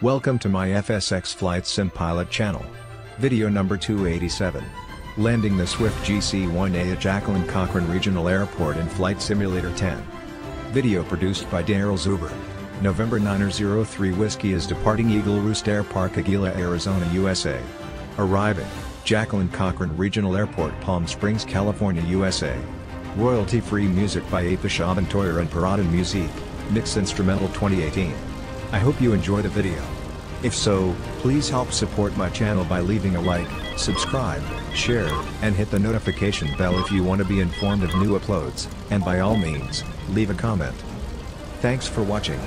Welcome to my FSX Flight Sim Pilot channel. Video number 287. Landing the Swift GC-1A at Jacqueline Cochran Regional Airport in Flight Simulator 10. Video produced by Darryl Zuber. November 903 Whiskey is departing Eagle Roost Air Park Aguila, Arizona, USA. Arriving, Jacqueline Cochran Regional Airport Palm Springs, California, USA. Royalty-free music by Apish Aventoyer and Paradan Music, Mix Instrumental 2018. I hope you enjoy the video. If so, please help support my channel by leaving a like, subscribe, share, and hit the notification bell if you want to be informed of new uploads, and by all means, leave a comment. Thanks for watching.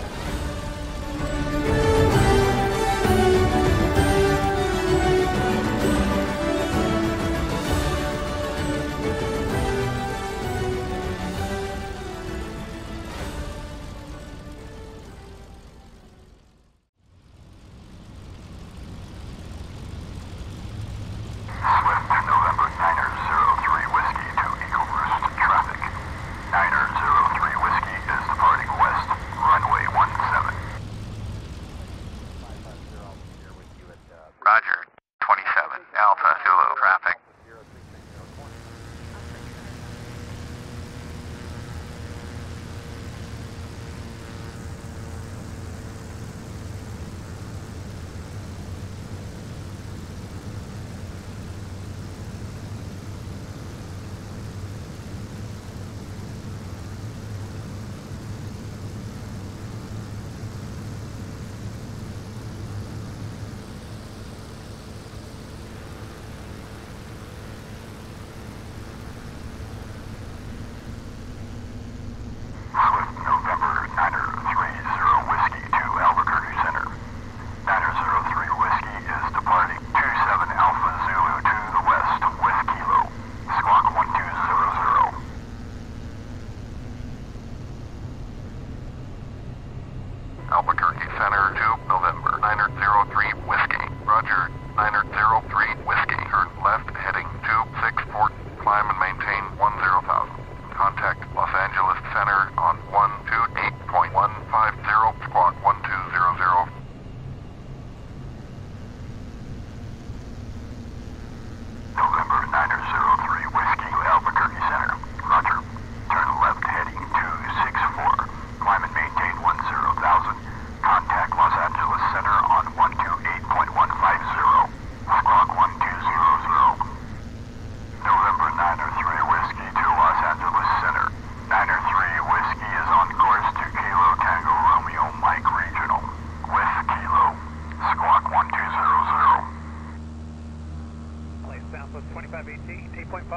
5 AT, 8.5,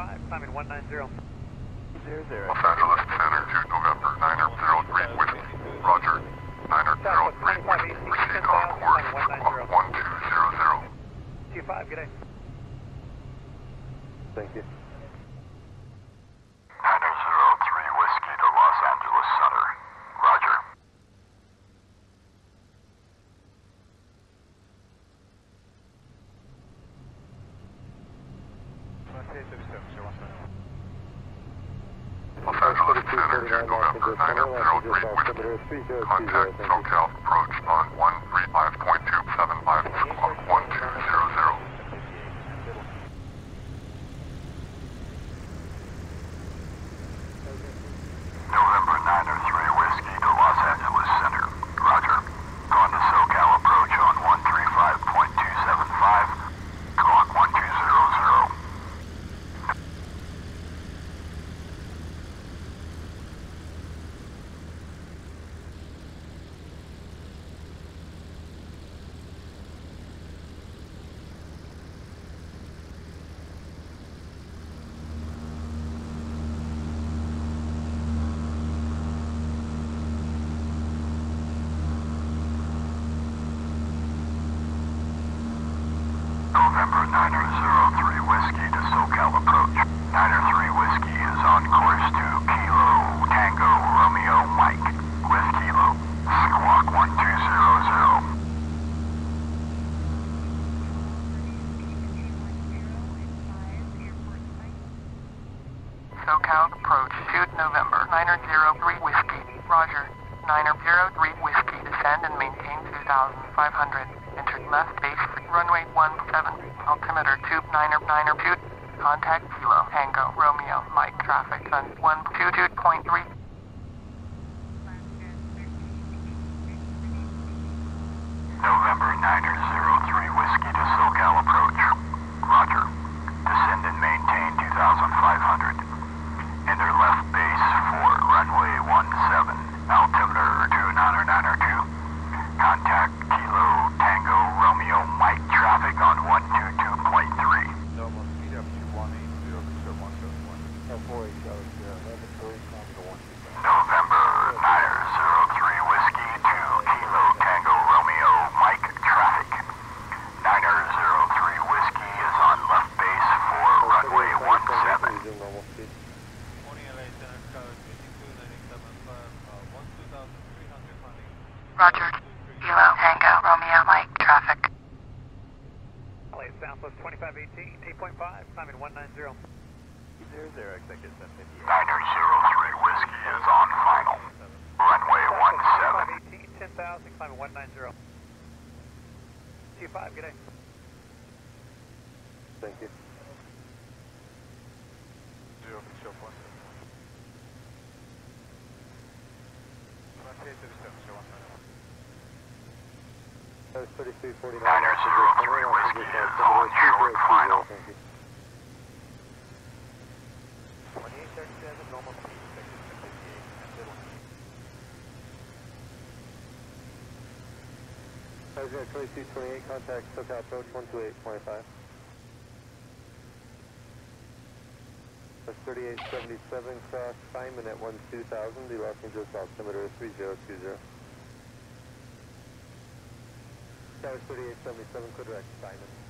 190. Los Angeles 10 2 November, 903 Roger, 903 Whiskey, proceed on course to 1200. 25, good. Thank you. Los Angeles Center November Niner Zero Three Whiskey. Contact SoCal approach on one three five point two seven five. Squawk one two zero zero. November Niner Three Whiskey to Los Angeles Center. Roger. Going to SoCal approach on one three five point two seven five. Squawk one two zero zero. November Niner Zero oh Three Whiskey to SoCal approach. Niner oh Three Whiskey is on course to Kilo Tango Romeo Mike with Kilo. Squawk one two zero zero. SoCal approach, shoot November, Niner Zero oh Three Whiskey, Roger. Niner Zero Three Whiskey, descend and maintain 2,500. Enter left base, runway 17, altimeter tube 9er 9er 2. Contact Kilo, Tango, Romeo, Mike, traffic, sun 122.3. November 9er 03 Whiskey to SoCal approach. Roger. Descend and maintain 2,500. Enter left base for runway 17, altimeter 29er 9er 2. Contact Kilo Tango Romeo Mike traffic on 122.3. Normal speed up to 180, one seven one. Oh, four eight Charlie, Sierra, eleven three, climb to one two five. November 9er 03 Whiskey to Kilo Tango Romeo Mike traffic. 9er 03 Whiskey is on left base for runway 17. Resume normal speed. Morning, LA Center, code 2297, uh, 12300 climbing. Roger. Kilo, Tango, Romeo, Mike, traffic. LA Southwest 2518, T.5, climbing 190. T5, good day. Thank you. Zero, show one seven one. Twenty eight thirty seven, show one seven one. That was thirty-three forty-nine. 9er 03 Whiskey is on short final. Thank you. Twenty-eight thirty-seven, normal speed, fifty eight, and middle. President twenty-two twenty-eight, contact SoCal approach one two eight point five. That's thirty-eight seventy-seven, cross Simon at one two thousand, the Los Angeles altimeter is three zero two zero. That was thirty-eight seventy-seven, correct, Simon.